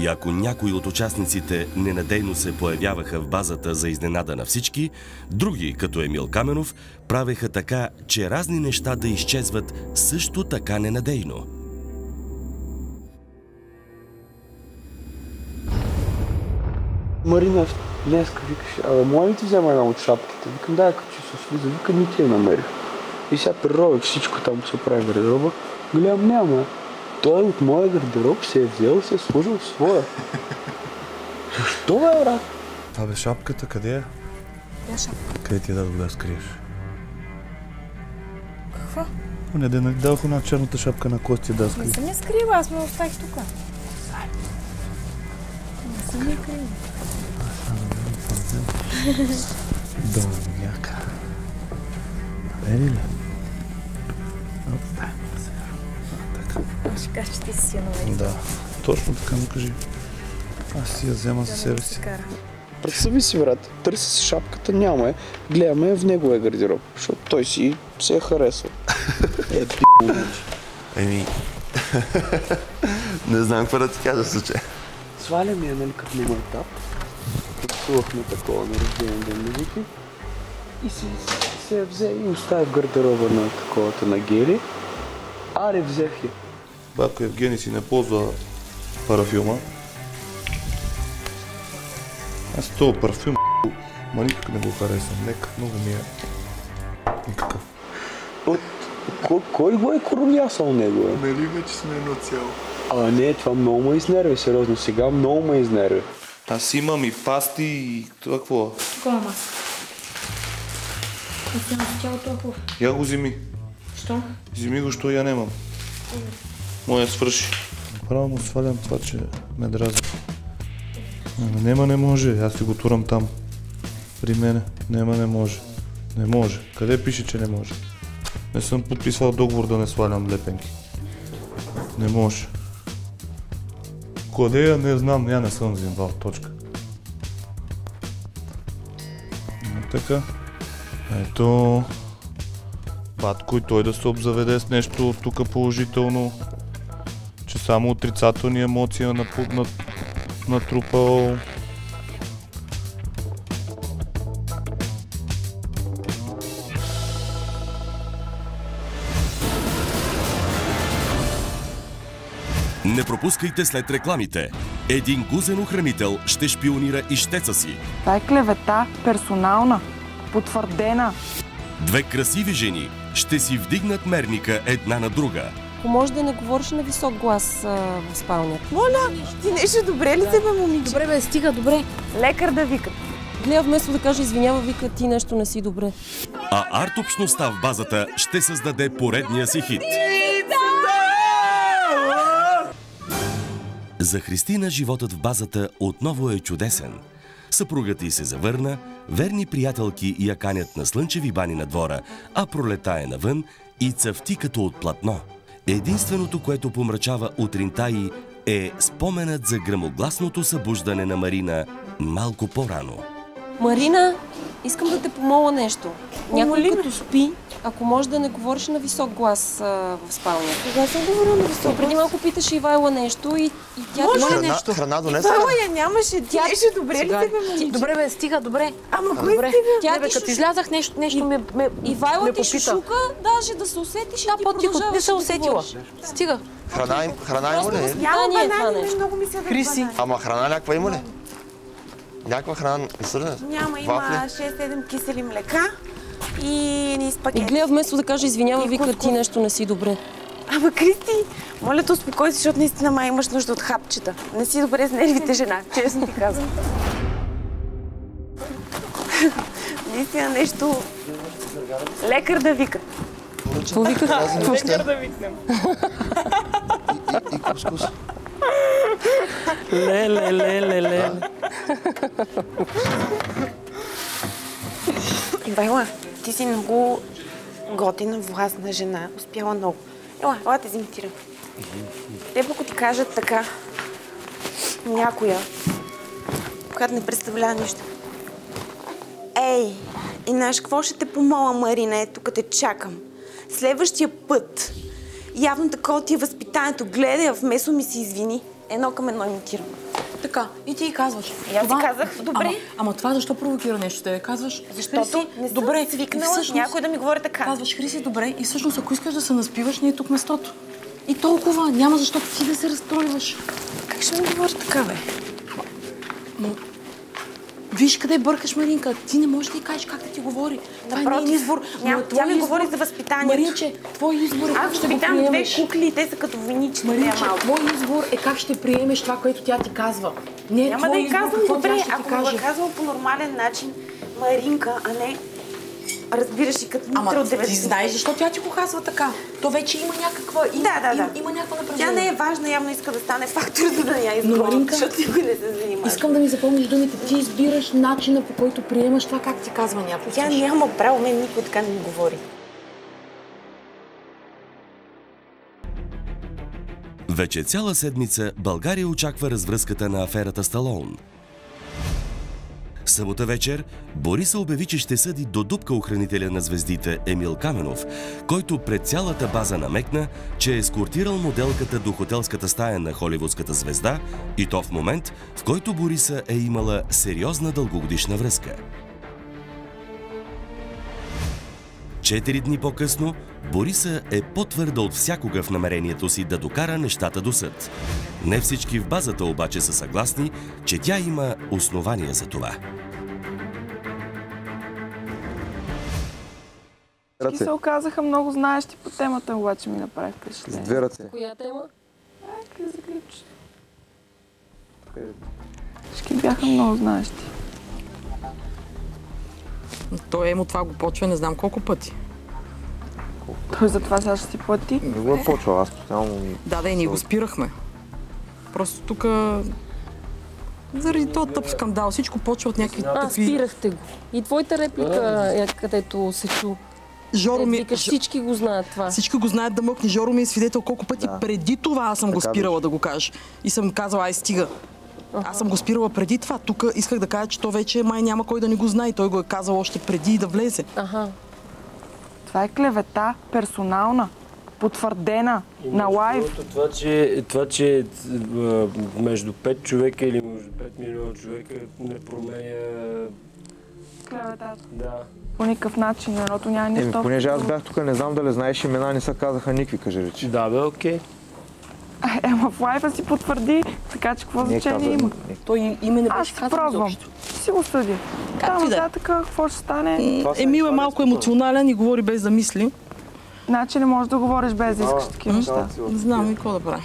И ако някои от участниците ненадейно се появяваха в базата за изненада на всички, други, като Емил Каменов, правеха така, че разни неща да изчезват също така ненадейно. Марина днеска викаш, абе, моля ли ти взема една от шапките? Викам, да, като че се слиза, вика, ни ти я намерих. И сега прерових всичко там се прави гардероба. Гледам, няма. Той от моя гардероб се е взел и се е сложил в своя. Защо бе, брат? Абе, шапката къде е? Коя шапка? Къде ти я дадох да я скриеш? Каква? Не, да не дадох една черната шапка на Кости да я Не скриеш. съм я скрила, аз ме оставих тук. Не съм я крила. Долняка. Ели ли? Ще кажа, че ти си я намерил. Да. Точно така му кажи. Аз си я взема за себе си. Представи си, брат, търси си шапката, няма е. Гледаме я в неговия гардероб, защото той си се е харесал. Е, пи***. Еми, не знам какво да ти кажа в случая. Сваляме я, нали, като няма етап. Танцувахме такова на рожден ден музики. И си, се я взе и остави в гардероба на таковата на Гели. Аре, взех я. Батко Евгений си не ползва парафюма. Аз този парфюм, ма никак не го харесвам. Нека, много ми е. Никакъв. От, кой, кой го е королясал него, е? Нали ме, че сме едно цяло? А, не, това много ме изнерви, сериозно. Сега много ме изнерви. Аз имам и пасти и това какво? Тук има маска. Кръстяно тялото е хубаво. Я го вземи. Що? Вземи го, що я нямам. Моя свърши. Право му свалям това, че ме дразни. Ама нема не може, аз си го турам там. При мене. Нема не може. Не може. Къде пише, че не може? Не съм подписал договор да не свалям лепенки. Не може. Къде я не знам, я не съм взимал. Точка. Така. Ето. Батко и той да се обзаведе с нещо тук положително. Само отрицателни емоции напу- на, натрупал. Не пропускайте след рекламите. Един гузен охранител ще шпионира ищеца си. Това е клевета, персонална, потвърдена. Две красиви жени ще си вдигнат мерника една на друга. Ако може да не говориш на висок глас а, в спалнята. Ти нещо добре ли се бе, момиче? Добре, бе, стига, добре. Лекар да вика. Гледа вместо да каже извинява, вика ти нещо не си добре. А арт общността в базата ще създаде поредния си хит. За Христина животът в базата отново е чудесен. Съпругът й се завърна, верни приятелки я канят на слънчеви бани на двора, а пролета е навън и цъфти като от платно. Единственото, което помрачава утринта й е споменът за грамогласното събуждане на Марина малко по-рано. Марина, искам да те помоля нещо. Някой Помоли ме. като спи, ако може да не говориш на висок глас а, в спалнята. Кога съм говорила на То високо? преди малко питаше Ивайла нещо и, и тя... Може Моля, ли Храна, храна донесе ли? Това я нямаше. Тя- нещо добре ли Сега- се бе, момиче? Добре, бе, стига, добре. Ама кой добре. стига? Тя бе, ти като шуша. излязах, нещо, нещо ме, ме, Ивайла ме ти попита. шушука, даже да се усетиш и Да, ти по-тихо, продължаваш не се да усетила. говориш. Стига. Храна, им, храна има ли? Няма е това банани, нещо. много ми се да Криси. Ама храна някаква има ли? Някаква храна не сърне? Няма, има Вафли? 6-7 кисели млека и ни И спагети. гледа вместо да каже извинява, И вика ти нещо не си добре. Ама Кристи, моля те успокой се, защото наистина май имаш нужда от хапчета. Не си добре с нервите, жена, честно ти казвам. наистина нещо... Лекар да вика. Какво вика? Лекар да викнем. И, и кускус. Леле, леле, леле. Ивайла, ти си много готина, властна жена. Успяла много. Ела, ела те зимитирам. Те ако ти кажат така, някоя, която не представлява нищо. Ей, и знаеш какво ще те помоля, Марина? Ето, като те чакам. Следващия път явно такова ти е възпитанието. Гледай, вместо ми се извини. Едно към едно имитирам. Така, и ти казваш. И аз си казах, добре. Ама, ама това защо провокира нещо? Те казваш, Защото Хриси, не съм добре, свикнала и всъщност някой да ми говори така. Казваш, Хриси, добре, и всъщност ако искаш да се наспиваш, ние тук местото. И толкова, няма защо ти да се разстройваш. Как ще ми говори така, бе? Виж къде бъркаш, Маринка. Ти не можеш да й кажеш как да ти говори. Това е Напротив, нейн избор. няма- но е тя твой ми избор. говори за възпитанието. Маринче, твой избор е Аз ще възпитавам две кукли и те са като войнички. Маринче, Маринче, твой избор е как ще приемеш това, което тя ти казва. Не е Няма да твой й избор казвам добре, ако го казвам по нормален начин, Маринка, а не разбираш и като Ама от 90. ти знаеш защо тя ти го казва така. То вече има някаква, има, Да, да, има, да. има някаква Тя напрежение. не е важна, явно иска да стане фактор, за да я изгонят, Маринка, защото никой не се занимава. Искам да ми запомниш думите. Ти избираш начина по който приемаш това, как ти казва някой. Тя няма право, мен никой така не ми говори. Вече цяла седмица България очаква развръзката на аферата Сталоун. Събота вечер Бориса обяви, че ще съди до дупка охранителя на звездите Емил Каменов, който пред цялата база намекна, че е ескортирал моделката до хотелската стая на холивудската звезда и то в момент, в който Бориса е имала сериозна дългогодишна връзка. Четири дни по-късно Бориса е по-твърда от всякога в намерението си да докара нещата до съд. Не всички в базата обаче са съгласни, че тя има основания за това. Ти ръце. се оказаха много знаещи по темата, обаче ми направи С впечатление. две ръце. Коя тема? Всички бяха много знаещи. Той емо това го почва не знам колко пъти. Той затова сега ще си плати. Не го е почвал, аз постоянно ми... Да, да, и ние го спирахме. Просто тук заради този тъп скандал всичко почва от някакви А, тъпи... спирахте го. И твоята реплика, е, където се чу. Жоро ми... Викаш, всички го знаят това. Всички го знаят да мъкне. Жоро ми е свидетел колко пъти Да. преди това аз съм го спирала да го кажа. И съм казала, ай стига. Аз съм го спирала преди това. Тук исках да кажа, че то вече май няма кой да не го знае. И той го е казал още преди да влезе. Аха. Това е клевета, персонална, потвърдена, на лайв. Това, че, това, че между 5 човека или между 5 милиона човека не променя... Клеветата. Да. По никакъв начин, защото няма нищо. Понеже аз бях тук, не знам дали знаеш имена, не са казаха никакви, кажи речи. Да, бе, окей. Е, Ема в лайва си потвърди, така че какво значение има? Той име не Аз беше ще казал пробвам. изобщо. Ще си го съдя. Там е. нататък какво ще стане? Емил е малко емоционален и говори без да мисли. Значи не можеш да говориш без да искаш такива неща. Не знам и какво да правя.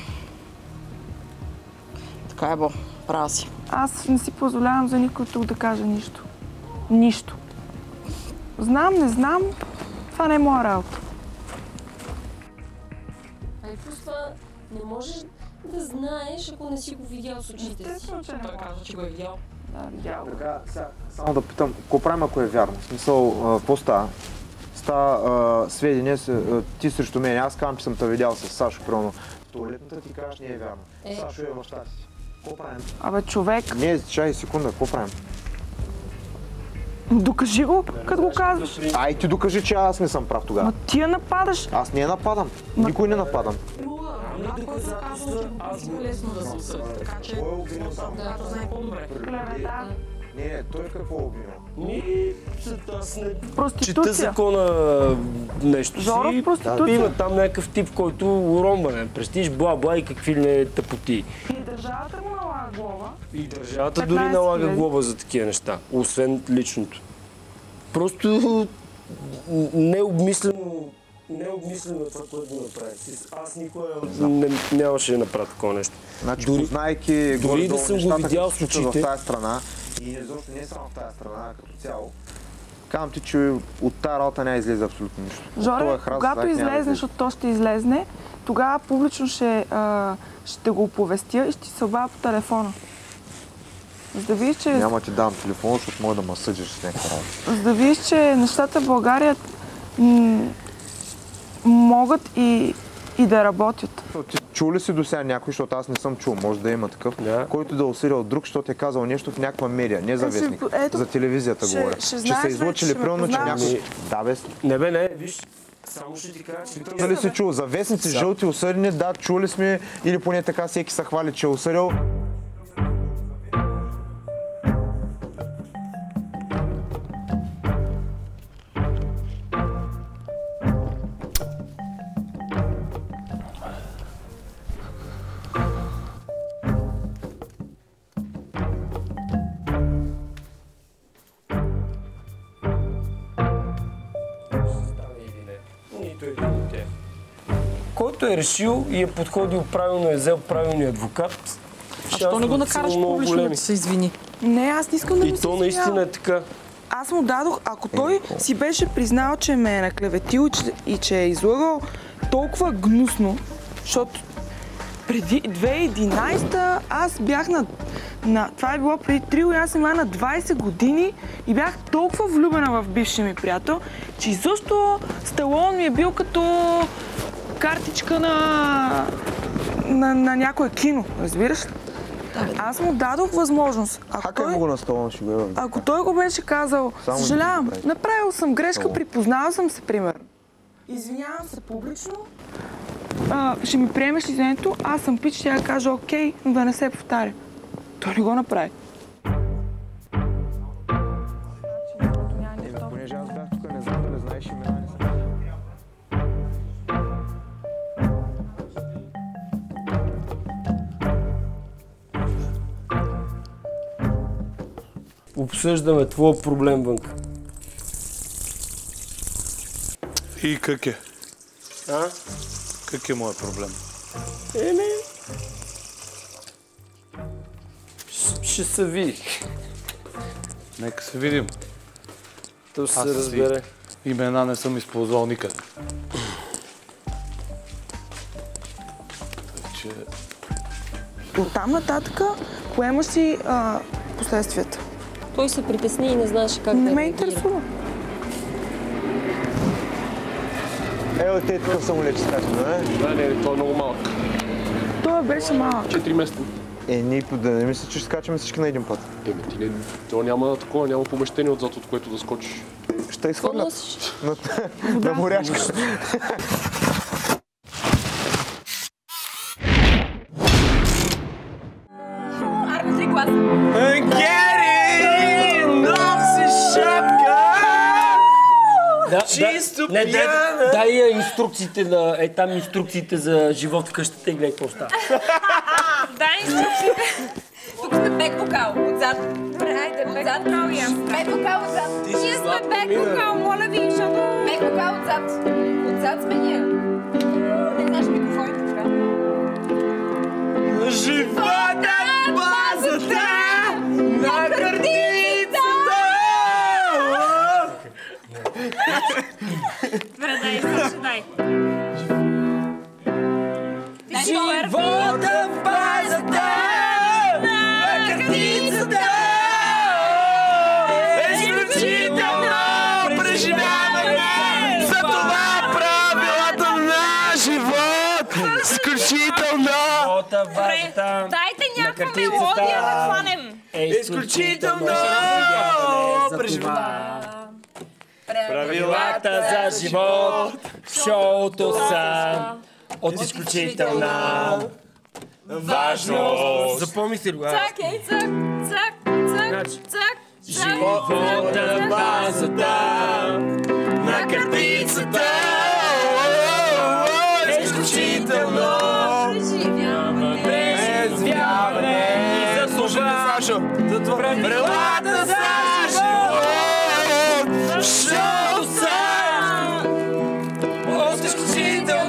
Така е, Бо. Права си. Аз не си позволявам за никой тук да кажа нищо. Нищо. Знам, не знам, това не е моя работа. Не можеш да знаеш, ако не си го видял с очите си. Естествено, че не Той казва, че го е видял. Да, видял. Така, сега, само да питам, какво правим ако е вярно? В смисъл, какво става? Става сведения, ти срещу мен, аз казвам, че съм те видял с Сашо, примерно. В туалетната ти кажеш, не е вярно. Е. Сашо е баща си. Какво правим? Абе, човек, Не, чай секунда, какво правим? докажи го, като го казваш. Ай, ти докажи, че аз не съм прав тогава. Ма ти я нападаш. Аз не я нападам. Никой не нападам. Някой който казва, че аз го лесно да се осъди. Така че, когато знае по-добре. Клевета. Не, той какво е обвинил? Ми, аз не чета закона нещо Жоро в си. проституция. Има там някакъв тип, който уронване, престиж, бла-бла и какви ли не тъпоти. И държавата му налага глава. И държавата 15 дори налага глоба за такива неща, освен личното. Просто необмислено, необмислено е това, което направи. Аз никога не, нямаше да направя такова нещо. Значи, Дори- познайки дори да съм го нещата, видял с очите. в тази страна, и изобщо не е само в тази страна, а като цяло, казвам ти, че от тази работа няма излезе абсолютно нищо. Жоре, храст, когато излезне, защото то ще излезне, тогава публично ще, а, ще го оповестя и ще ти се обадя по телефона. За да видиш, че, Няма ти дам телефон, защото може да ме съдиш с някаква работа. за да видиш, че нещата в България могат и, и да работят. Ти чул ли си до сега някой, защото аз не съм чул, може да има такъв, Да. който да е осъдил друг, защото е казал нещо в някаква медия, не за Е, ще- вестник, ето, за телевизията ще- говоря. ще че знаеш са излъчили, ще ме примерно, че някой... Да, бе, Не бе, не, виж, Само ще ти кажа, че... Дали си чул? За вестници, жълти осъдени, да, чули сме, или поне така всеки се хвали, че е осъдил. Който е решил и е подходил правилно, е взел правилния адвокат. А що не го накараш публично да се извини? Не, аз не искам да И му се то наистина е така. Аз му дадох, ако той си беше признал, че ме е наклеветил и че, и че е излагал толкова гнусно, защото преди 2011 аз бях на, на... Това е било преди 3 години, аз съм на 20 години и бях толкова влюбена в бившия ми приятел, че изобщо Сталон ми е бил като картичка на, на, на някое кино, разбираш ли? Аз му дадох възможност. Ако той... го на стола, ще го е. Ако той го беше казал, Само съжалявам, да направил съм грешка, Само. припознал съм се, примерно. Извинявам се публично, а, ще ми приемеш извинението, аз съм пич, ще я кажа окей, но да не се повтаря. Той не го направи. Обсъждаме твоя проблем вънка. И как е? А? Как е моят проблем? Еми... Ще се види. Нека се видим. То ще се разбере. Имена не съм използвал никъде. Че... Оттам нататък поемаш си а, последствията. Той се притесни и не знаеше как Не да ме реагира. интересува. Ело, те тук самолет скачат, не? Да, не, той е много малък. Той беше малък. 4 месеца. Е, ние да не мисля, че ще скачаме всички на един път. Еми, ти не, то няма такова, няма помещение отзад, от което да скочиш. Ще изхвърлят на, на морячка. Не, дай, дай я инструкциите на... Е, там инструкциите за живот в къщата и гледай какво става. Дай инструкциите. Тук сме бек вокал. Отзад. Добре, хайде, бек вокал и аз. Бек вокал отзад. Ние сме бек вокал, моля ви, защото... Бек вокал отзад. Отзад сме ние. Не знаеш микрофоните така. Живота Добре, дай, слушай, дай. Живота в базата на картицата. Изключително преживяване. За това правилата на живот. Изключително. Дайте някаква мелодия да хванем. Е изключително преживяване Правилата за живот в шоуто са от изключителна важност. Запомни си го. Цак, ей, цак, цак, цак, Значи, цак. Живота в базата на картицата е изключително Презвяване заслужава. За това правилата see the